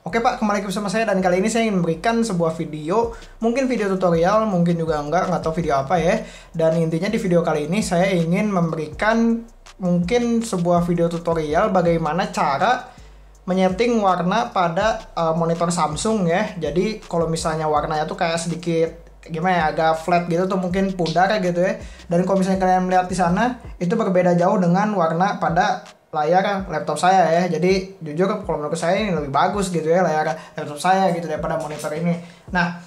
Oke Pak, kembali bersama saya dan kali ini saya ingin memberikan sebuah video, mungkin video tutorial, mungkin juga enggak, nggak tahu video apa ya. Dan intinya di video kali ini saya ingin memberikan mungkin sebuah video tutorial bagaimana cara menyeting warna pada uh, monitor Samsung ya. Jadi kalau misalnya warnanya tuh kayak sedikit gimana ya agak flat gitu tuh mungkin pudar gitu ya. Dan kalau misalnya kalian melihat di sana itu berbeda jauh dengan warna pada layar laptop saya ya. Jadi jujur kalau menurut saya ini lebih bagus gitu ya layar laptop saya gitu daripada monitor ini. Nah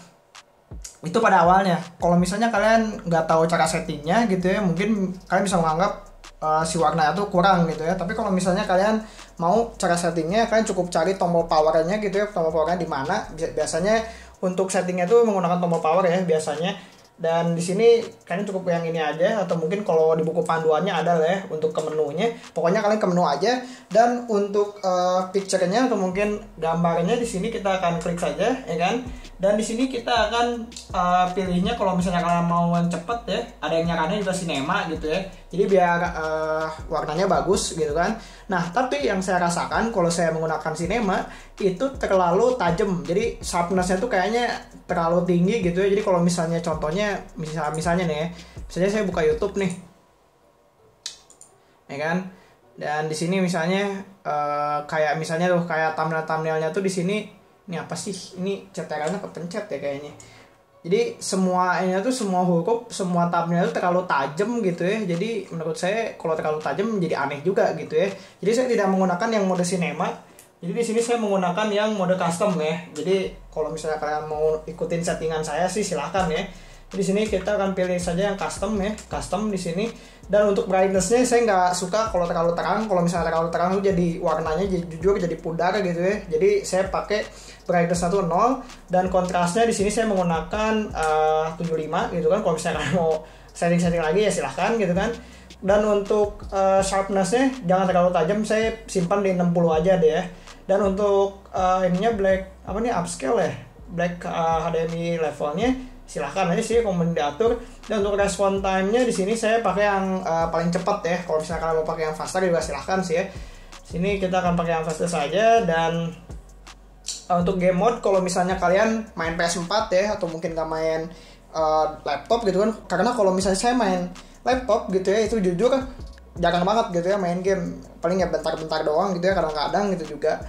itu pada awalnya. Kalau misalnya kalian nggak tahu cara settingnya gitu ya mungkin kalian bisa menganggap uh, si warna itu kurang gitu ya. Tapi kalau misalnya kalian mau cara settingnya kalian cukup cari tombol powernya gitu ya. Tombol powernya di mana. Biasanya untuk settingnya itu menggunakan tombol power ya biasanya dan di sini kalian cukup yang ini aja atau mungkin kalau di buku panduannya ada lah ya untuk ke menunya. Pokoknya kalian ke menu aja. Dan untuk uh, picture-nya atau mungkin gambarnya di sini kita akan klik saja ya kan dan di sini kita akan uh, pilihnya kalau misalnya kalian mau cepet ya ada yang nyaranin juga sinema gitu ya. Jadi biar uh, warnanya bagus gitu kan. Nah tapi yang saya rasakan kalau saya menggunakan sinema itu terlalu tajam. Jadi sharpnessnya tuh kayaknya terlalu tinggi gitu ya. Jadi kalau misalnya contohnya misal misalnya nih ya misalnya saya buka YouTube nih. Ya kan? Dan di sini misalnya uh, kayak misalnya tuh kayak thumbnail thumbnailnya tuh di sini ini apa sih? Ini ceterannya kepencet ya kayaknya. Jadi semuanya tuh semua huruf semua thumbnail itu terlalu tajam gitu ya. Jadi menurut saya kalau terlalu tajam jadi aneh juga gitu ya. Jadi saya tidak menggunakan yang mode sinema. Jadi di sini saya menggunakan yang mode custom ya. Jadi kalau misalnya kalian mau ikutin settingan saya sih silahkan ya. Di sini kita akan pilih saja yang custom ya, custom di sini. Dan untuk brightnessnya saya nggak suka kalau terlalu terang. Kalau misalnya terlalu terang jadi warnanya jadi jujur jadi pudar gitu ya. Jadi saya pakai brightness satu nol dan kontrasnya di sini saya menggunakan uh, 75 gitu kan. Kalau misalnya mau setting-setting lagi ya silahkan gitu kan dan untuk uh, sharpnessnya jangan terlalu tajam saya simpan di 60 aja deh ya dan untuk uh, ininya black apa nih upscale ya black uh, eh, HDMI levelnya silahkan aja sih komen diatur dan untuk respon time-nya di sini saya pakai yang uh, paling cepat ya. Kalau misalnya kalian mau pakai yang faster juga silahkan sih ya. Sini kita akan pakai yang faster saja dan uh, untuk game mode kalau misalnya kalian main PS4 ya atau mungkin gak main uh, laptop gitu kan. Karena kalau misalnya saya main laptop gitu ya itu jujur jarang banget gitu ya main game. Paling ya bentar-bentar doang gitu ya kadang-kadang gitu juga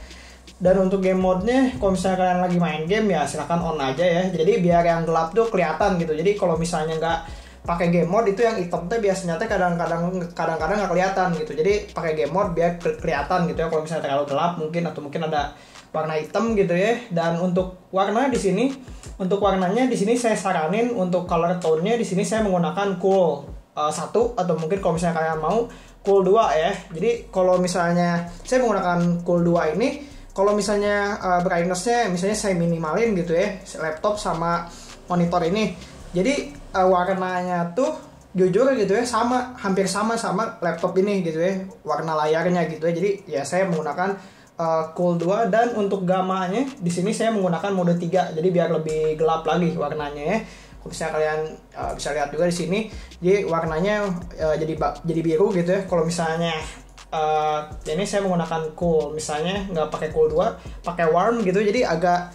dan untuk game mode-nya kalau misalnya kalian lagi main game ya silahkan on aja ya. Jadi biar yang gelap tuh kelihatan gitu. Jadi kalau misalnya nggak pakai game mode itu yang hitam tuh biasanya tuh kadang-kadang kadang-kadang nggak kelihatan gitu. Jadi pakai game mode biar kelihatan gitu ya. Kalau misalnya terlalu gelap mungkin atau mungkin ada warna hitam gitu ya. Dan untuk warna di sini untuk warnanya di sini saya saranin untuk color tone-nya di sini saya menggunakan cool uh, satu atau mungkin kalau misalnya kalian mau cool 2 ya. Jadi kalau misalnya saya menggunakan cool 2 ini kalau misalnya uh, brightnessnya misalnya saya minimalin gitu ya laptop sama monitor ini jadi uh, warnanya tuh jujur gitu ya sama hampir sama sama laptop ini gitu ya warna layarnya gitu ya. Jadi ya saya menggunakan uh, cool 2 dan untuk gamanya di sini saya menggunakan mode 3 jadi biar lebih gelap lagi warnanya ya. Bisa kalian uh, bisa lihat juga di sini jadi warnanya uh, jadi jadi biru gitu ya. Kalau misalnya uh, ini saya menggunakan cool. Misalnya nggak pakai cool 2 pakai warm gitu jadi agak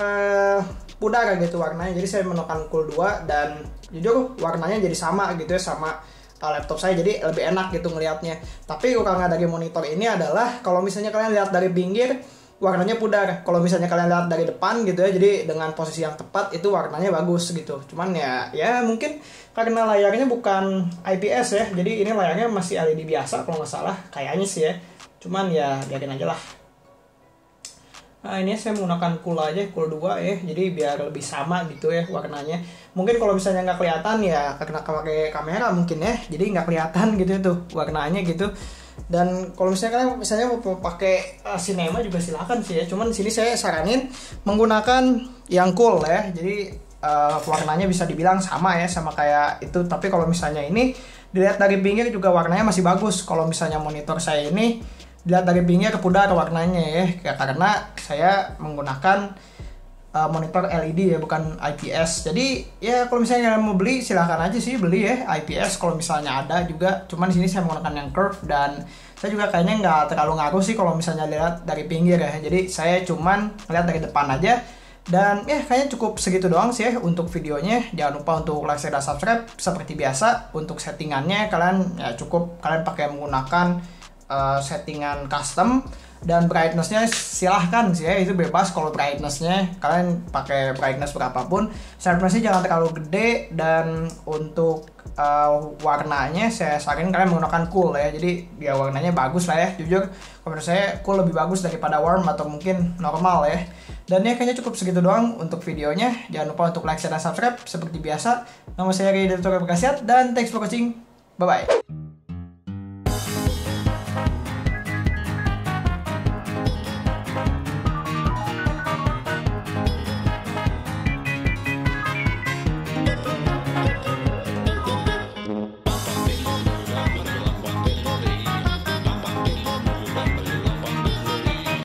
uh, pudar gitu warnanya. Jadi saya menggunakan cool 2 dan jujur warnanya jadi sama gitu ya sama uh, laptop saya. Jadi lebih enak gitu ngelihatnya tapi kurangnya dari monitor ini adalah kalau misalnya kalian lihat dari pinggir warnanya pudar. Kalau misalnya kalian lihat dari depan gitu ya, jadi dengan posisi yang tepat itu warnanya bagus gitu. Cuman ya ya mungkin karena layarnya bukan IPS ya, jadi ini layarnya masih LED biasa kalau nggak salah, kayaknya sih ya. Cuman ya biarin aja lah. Nah ini saya menggunakan cool aja, cool 2 ya, jadi biar lebih sama gitu ya warnanya. Mungkin kalau misalnya nggak kelihatan ya karena pakai kamera mungkin ya, jadi nggak kelihatan gitu tuh warnanya gitu dan kalau misalnya kalian misalnya mau pakai uh, cinema juga silahkan sih ya. Cuman di sini saya saranin menggunakan yang cool ya. Jadi uh, warnanya bisa dibilang sama ya sama kayak itu. Tapi kalau misalnya ini dilihat dari pinggir juga warnanya masih bagus. Kalau misalnya monitor saya ini dilihat dari pinggir pudar warnanya ya. Karena saya menggunakan uh, monitor LED ya bukan IPS jadi ya kalau misalnya kalian mau beli silahkan aja sih beli ya IPS kalau misalnya ada juga cuman di sini saya menggunakan yang curve dan saya juga kayaknya nggak terlalu ngaruh sih kalau misalnya lihat dari pinggir ya. Jadi saya cuman lihat dari depan aja. Dan ya kayaknya cukup segitu doang sih ya untuk videonya. Jangan lupa untuk like, share, dan subscribe. Seperti biasa untuk settingannya kalian ya cukup. Kalian pakai menggunakan uh, settingan custom dan brightnessnya silahkan sih ya itu bebas. Kalau brightnessnya kalian pakai brightness berapapun. Sharpnessnya jangan terlalu gede. Dan untuk uh, warnanya saya saranin kalian menggunakan cool ya. Jadi dia warnanya bagus lah ya. Jujur menurut saya cool lebih bagus daripada warm atau mungkin normal ya. Dan ya kayaknya cukup segitu doang untuk videonya. Jangan lupa untuk like share dan subscribe. Seperti biasa nama saya Tutorial Berkasiat dan thanks for watching. Bye bye